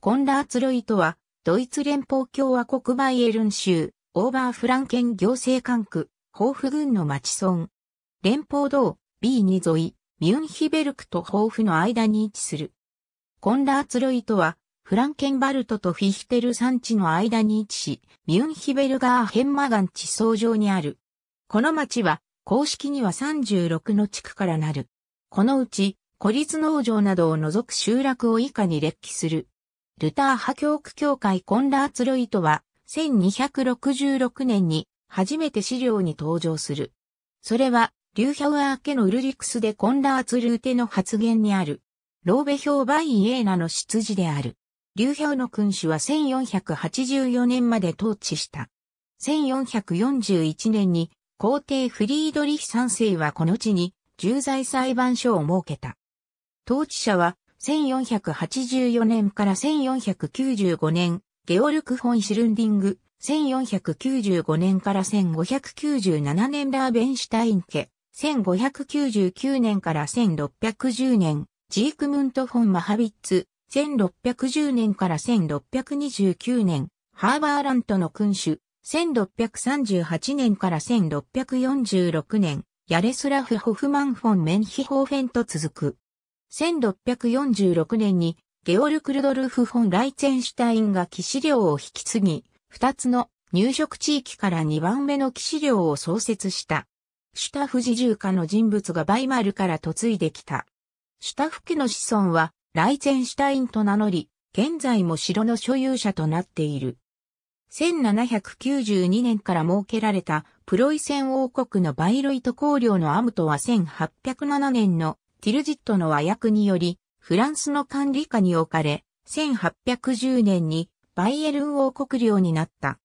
コンラーツロイトは、ドイツ連邦共和国バイエルン州、オーバーフランケン行政管区、ホーフ郡の町村。連邦道 B2 沿い、ミュンヒベルクとホーフの間に位置する。コンラーツロイトは、フランケンバルトとフィヒテル山地の間に位置し、ミュンヒベルガーヘンマガン地層上にある。この町は、公式には36の地区からなる。このうち、孤立農場などを除く集落を以下に列記する。ルター派教区協会コンラーツロイトは、1266年に初めて資料に登場する。それは、リューヒャウアー家のウルリクスでコンラーツルーテの発言にある。ローベヒョーバイイエーナの出自である。リューヒャウの君主は1484年まで統治した。1441年に皇帝フリードリヒ三世はこの地に重罪裁判所を設けた。統治者は1484年から1495年、ゲオルク・フォン・シルンディング、1495年から1597年ラーベンシュタイン家、1599年から1610年、ジークムント・フォン・マハビッツ、1610年から1629年、ハーバーラントの君主、1638年から1646年、ヤレスラフ・ホフマン・フォン・メンヒホーフェンと続く。1646年にゲオルク・ルドルフ・フォン・ライツェンシュタインが騎士領を引き継ぎ、二つの入植地域から二番目の騎士領を創設した。シュタフ自重家の人物がバイマルから嫁いできた。シュタフ家の子孫はライツェンシュタインと名乗り、現在も城の所有者となっている。1792年から設けられたプロイセン王国のバイロイト公領のアムトは1807年のティルジットの和訳により、フランスの管理下に置かれ、1810年にバイエルン王国領になった。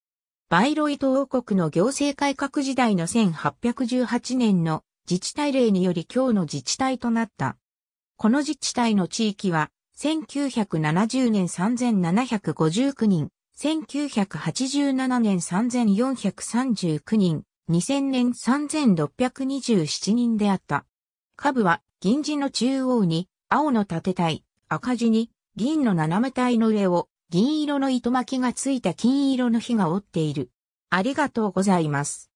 バイロイト王国の行政改革時代の1818年の自治体令により今日の自治体となった。この自治体の地域は、1970年3759人、1987年3439人、2000年3627人であった。下部は銀字の中央に青の縦体、赤字に銀の斜め体の上を銀色の糸巻きがついた金色の火が折っている。ありがとうございます。